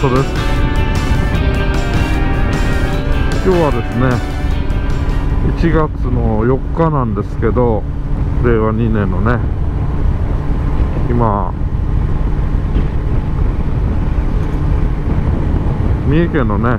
います京都のマサです。今日はですね1月の4日なんですけど令和2年のね今三重県のね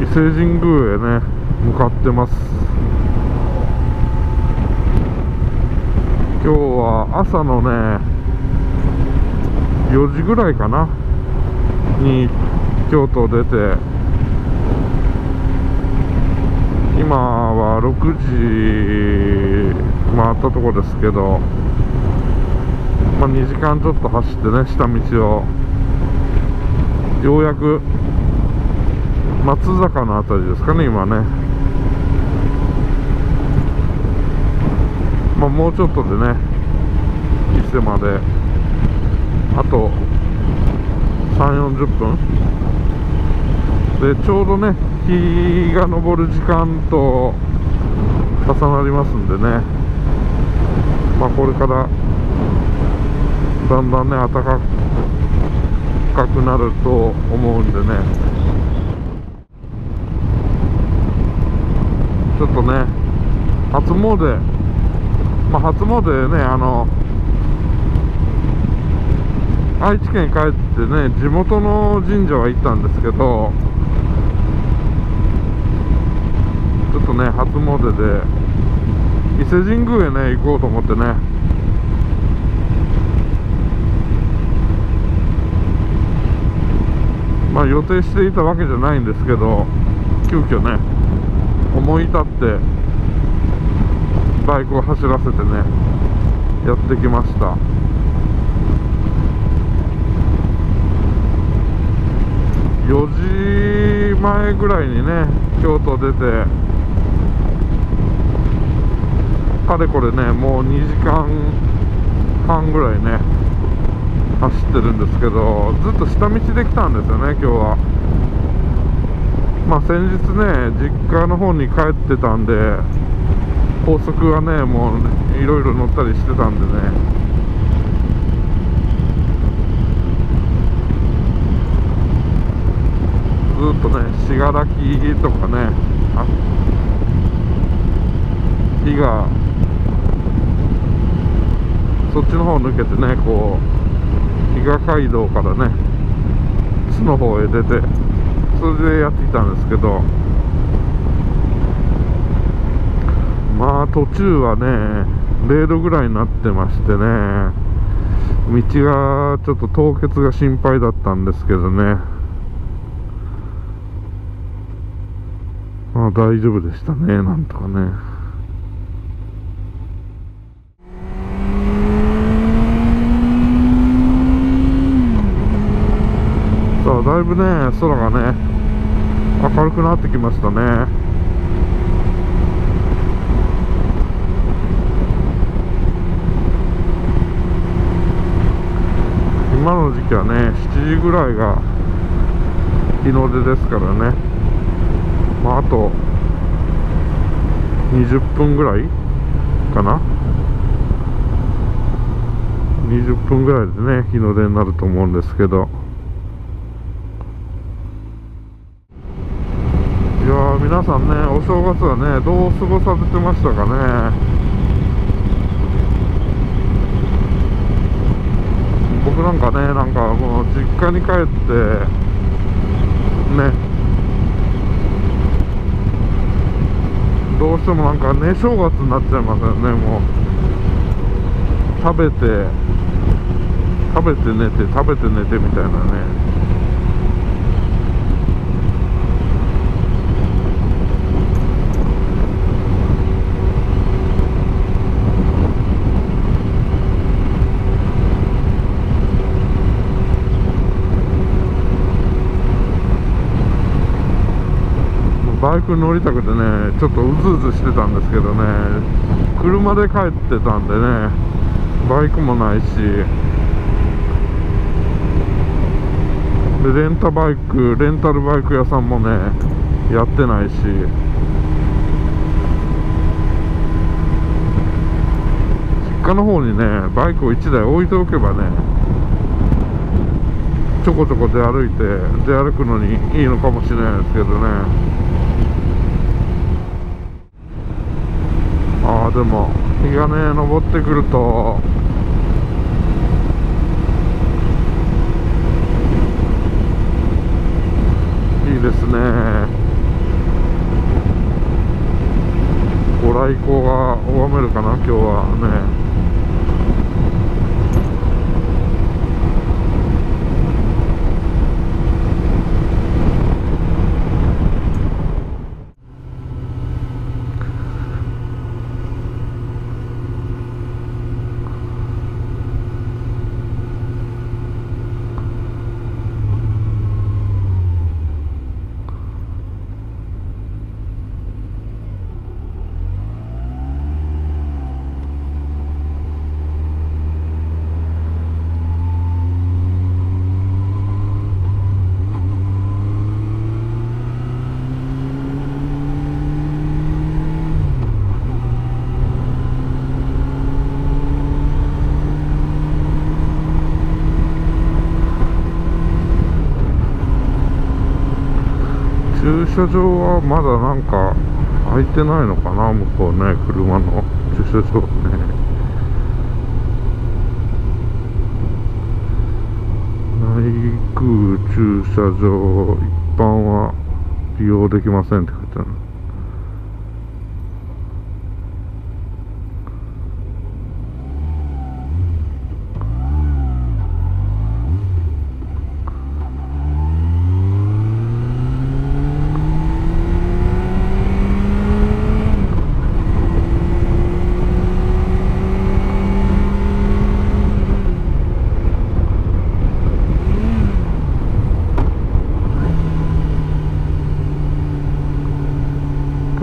伊勢神宮へね向かってます。今日は朝のね4時ぐらいかな。に京都を出て。今は6時回ったとこですけど、まあ、2時間ちょっと走ってね下道を。ようやく松坂の辺りですかね今ね。まあ、もうちょっとでね伊勢まであと3 4 0分。でちょうどね日が昇る時間と重なりますんでね。まあこれからだんだんね暖かくなると思うんでね。ちょっとね初詣。まあ、初詣ねあの愛知県帰ってね地元の神社は行ったんですけどちょっとね初詣で伊勢神宮へね行こうと思ってね。まあ予定していたわけじゃないんですけど急遽ね思い立ってバイクを走らせてねやってきました。4時前ぐらいにね京都出てかれこれねもう2時間半ぐらいね走ってるんですけどずっと下道で来たんですよね今日は。まあ先日ね実家の方に帰ってたんで高速はねもういろいろ乗ったりしてたんでね。ずっとね信楽とかねあ火がそっちの方抜けてねこう比嘉街道からね津の方へ出てそれでやってきたんですけどまあ途中はね0度ぐらいになってましてね道がちょっと凍結が心配だったんですけどね。まあ大丈夫でしたねなんとかね。さあだいぶね空がね明るくなってきましたね。今の時期はね7時ぐらいが日の出ですからね。まああと20分ぐらいかな。20分ぐらいでね。日の出になると思うんですけど。いや皆さんねお正月はねどう過ごされてましたかね。僕なんかねなんかもう実家に帰ってねどうしてもなんかね正月になっちゃいますよねもう。食べて食べて寝て食べて寝てみたいなね。バイク乗りたくてねちょっとうずうずしてたんですけどね車で帰ってたんでねバイクもないしでレンタバイクレンタルバイク屋さんもねやってないし。実家の方にねバイクを1台置いておけばねちょこちょこ出歩いて出歩くのにいいのかもしれないですけどねああでも日がね昇ってくるといいですね。ご来光が拝めるかな今日はね駐車場はまだなんか空いてないのかな向こうね車の。駐車場ね。内空駐車場一般は利用できませんって書いてある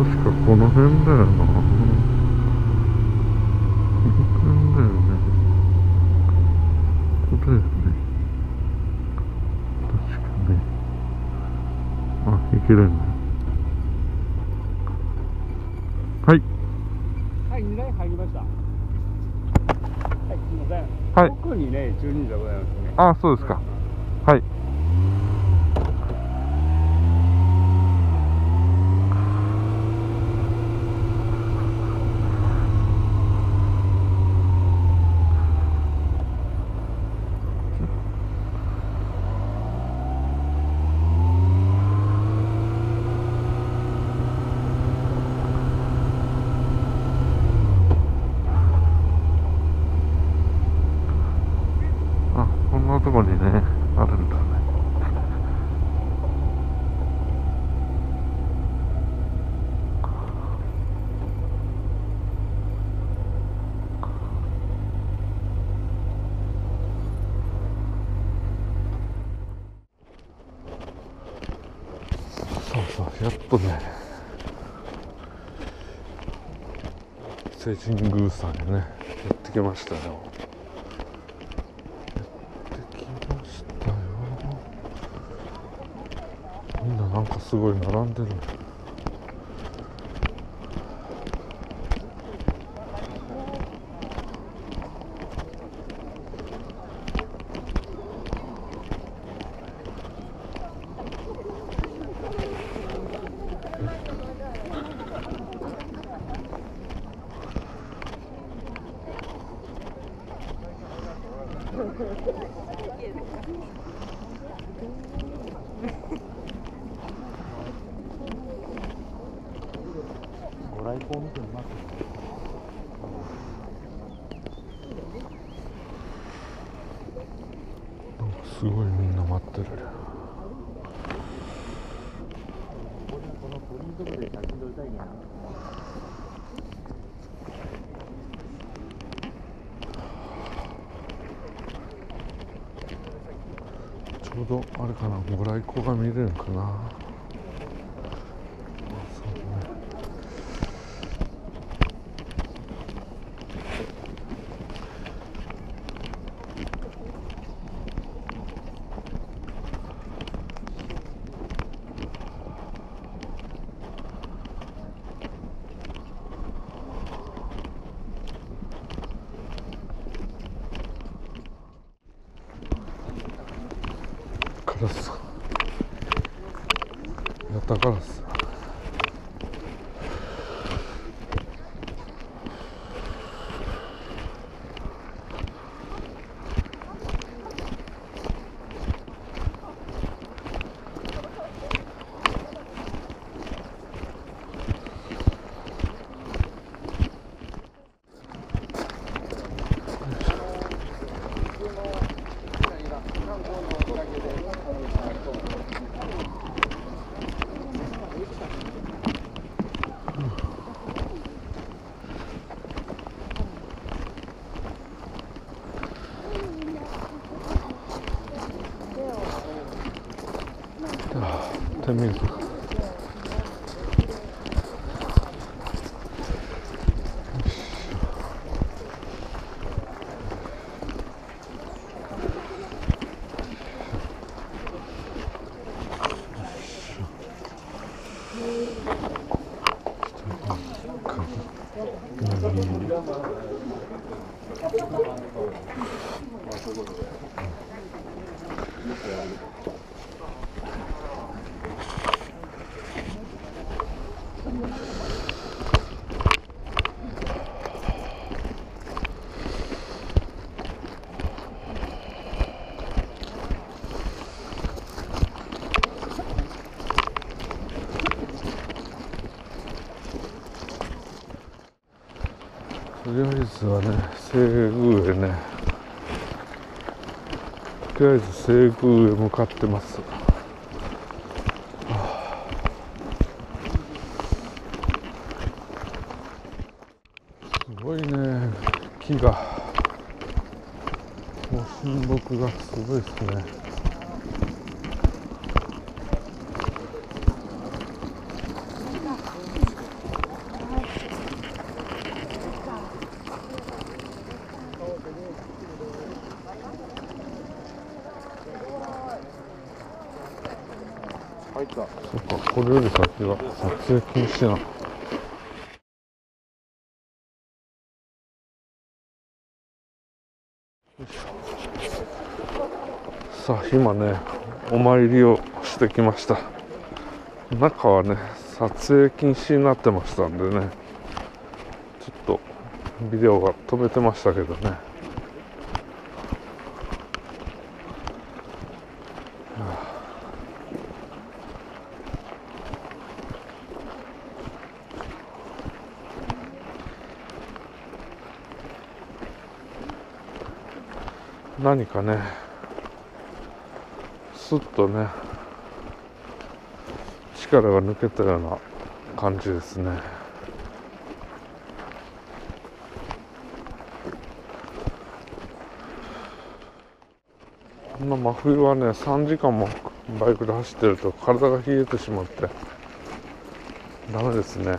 確かこの辺だよなこの辺だよねだよね確かねあいけるねはいはい、2台入りました。はい、すみません。はい奥にね、駐輪場ございますね。あそうですかはいあこんなとこにねあるんだね。そうそうやっとね伊勢神宮さんにねやってきましたよできましたよみんななんかすごい並んでるご来光見てみます。すごいみんな待ってる。ちょうどあれかなご来光が見れるんかなそうねカラスやったガラス камильках. とりあえずはね西宮へね。とりあえず西宮へ向かってます、はあ。すごいね。木が。もう親木がすごいですね。そっかこれより先が撮影禁止なさあ今ねお参りをしてきました。中はね撮影禁止になってましたんでねちょっとビデオが止めてましたけどね。何かねスッとね力が抜けたような感じですね。こんな真冬はね3時間もバイクで走ってると体が冷えてしまってダメですね。